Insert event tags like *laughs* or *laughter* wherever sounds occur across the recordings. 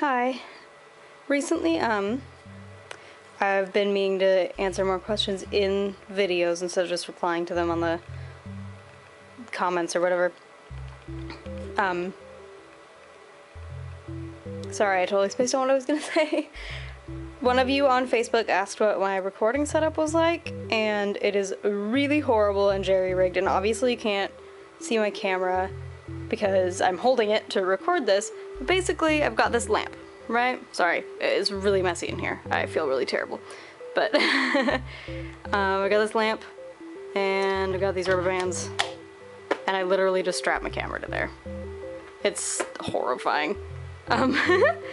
Hi. Recently, um, I've been meaning to answer more questions in videos instead of just replying to them on the comments or whatever. Um, sorry, I totally spaced on what I was gonna *laughs* say. One of you on Facebook asked what my recording setup was like, and it is really horrible and jerry rigged, and obviously you can't see my camera because I'm holding it to record this. Basically, I've got this lamp, right? Sorry, it's really messy in here. I feel really terrible. But *laughs* um, I got this lamp, and I got these rubber bands, and I literally just strap my camera to there. It's horrifying. Um,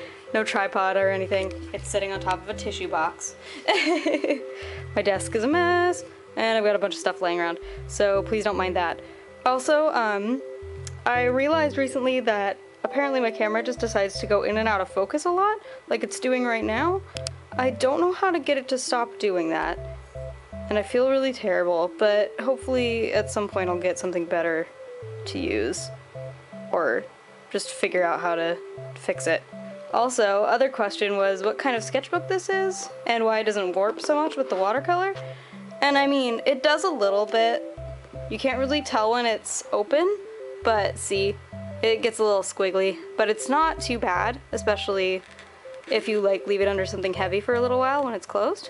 *laughs* no tripod or anything. It's sitting on top of a tissue box. *laughs* my desk is a mess, and I've got a bunch of stuff laying around, so please don't mind that. Also, um, I realized recently that apparently my camera just decides to go in and out of focus a lot, like it's doing right now. I don't know how to get it to stop doing that, and I feel really terrible, but hopefully at some point I'll get something better to use, or just figure out how to fix it. Also, other question was what kind of sketchbook this is, and why it doesn't warp so much with the watercolor. And I mean, it does a little bit. You can't really tell when it's open, but see, it gets a little squiggly, but it's not too bad, especially if you like leave it under something heavy for a little while when it's closed.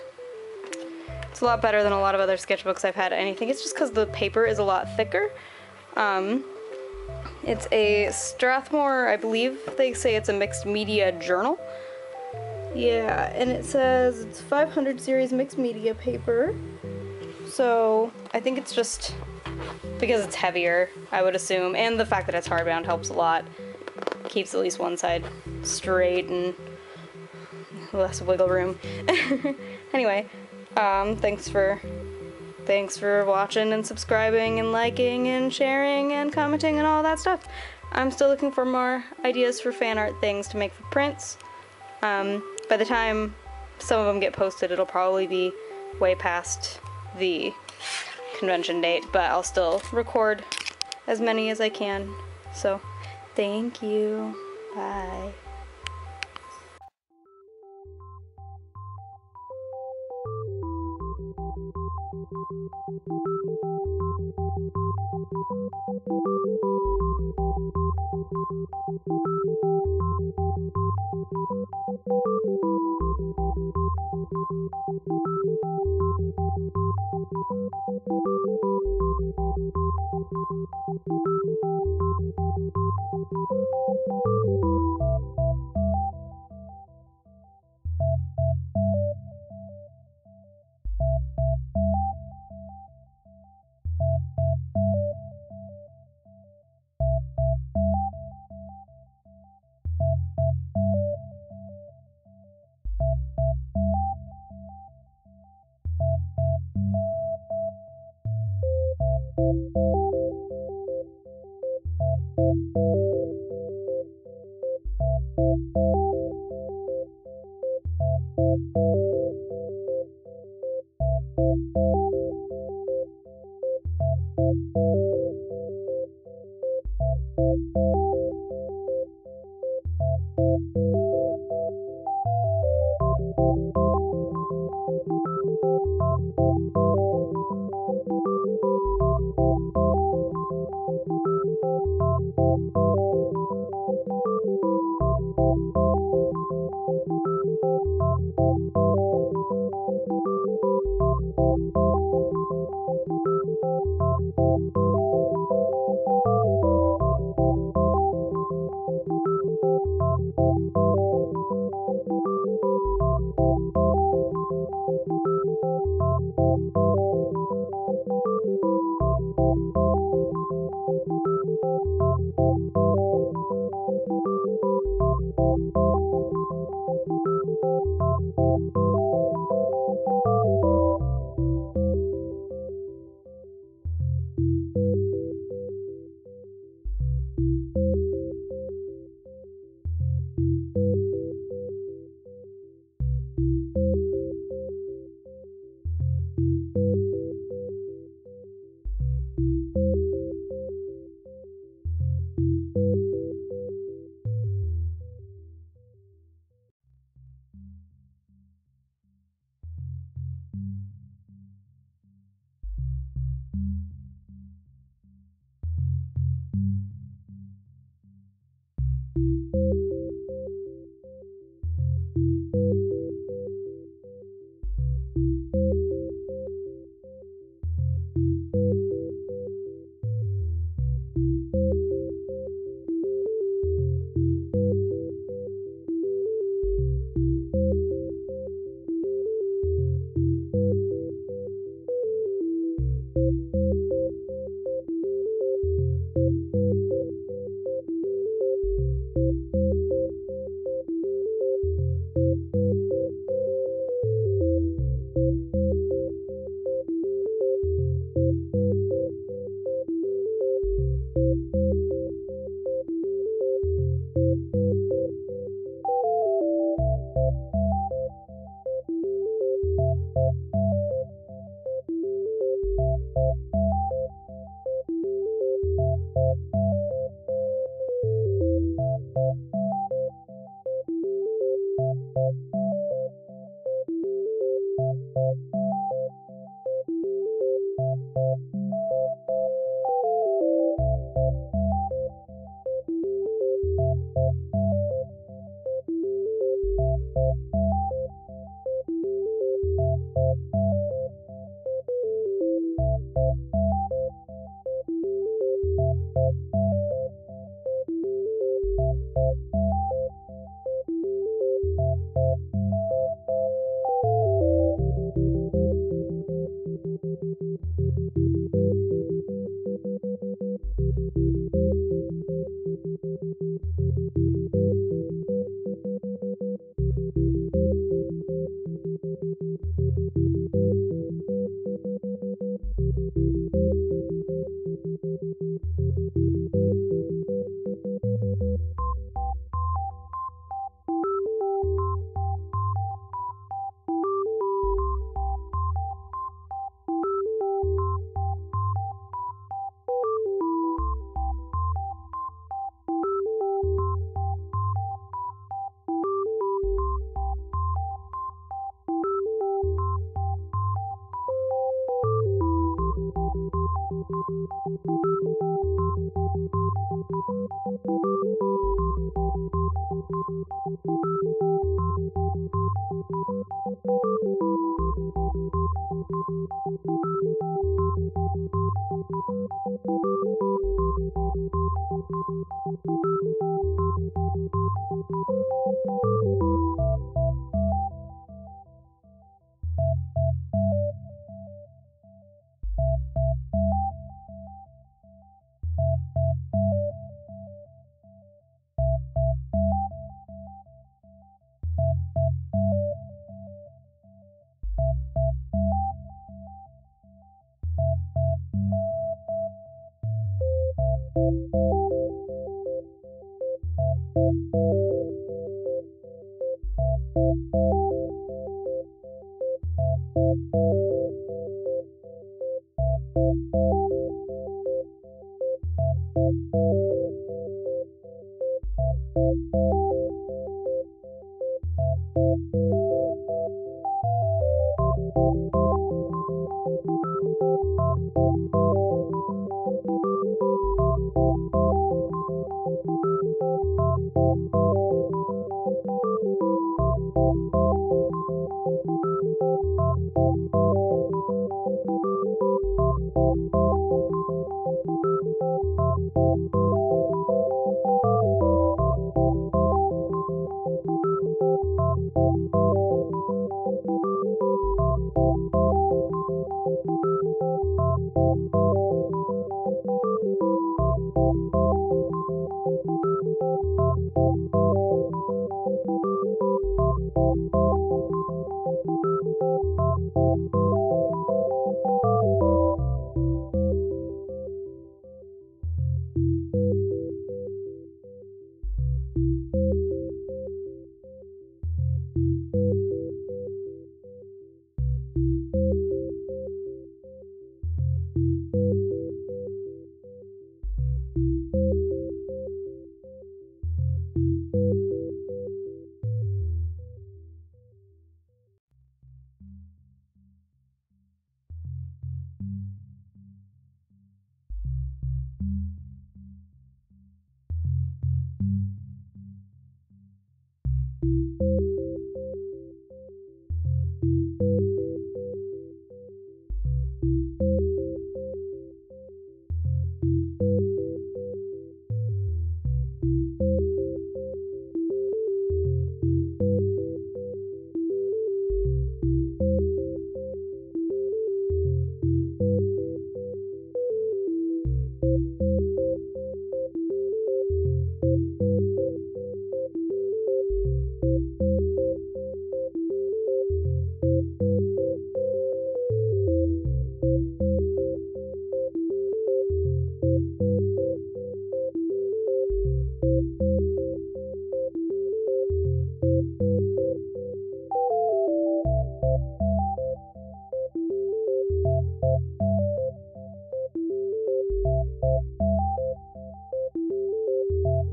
It's a lot better than a lot of other sketchbooks I've had. anything. It's just because the paper is a lot thicker. Um, it's a Strathmore, I believe they say it's a mixed media journal. Yeah, and it says it's 500 series mixed media paper. So I think it's just because it's heavier, I would assume, and the fact that it's hardbound helps a lot. Keeps at least one side straight and less wiggle room. *laughs* anyway, um, thanks for thanks for watching and subscribing and liking and sharing and commenting and all that stuff. I'm still looking for more ideas for fan art things to make for prints. Um, by the time some of them get posted, it'll probably be way past the convention date, but I'll still record as many as I can. So, thank you. Bye.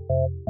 you.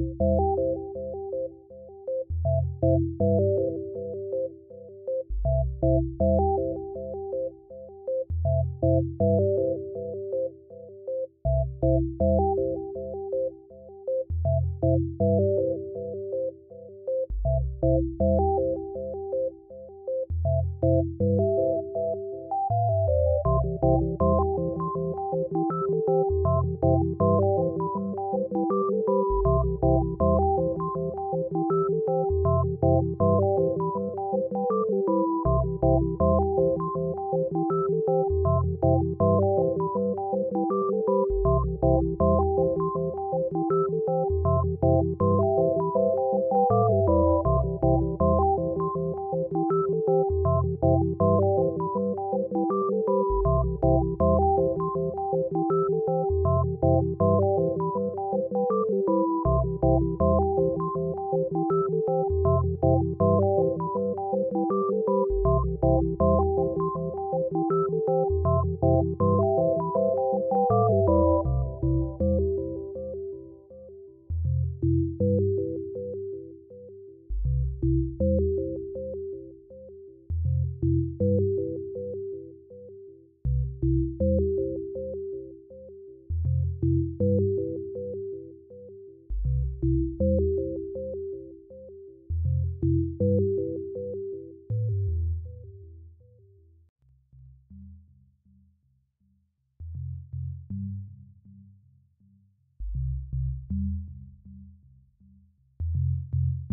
you. you.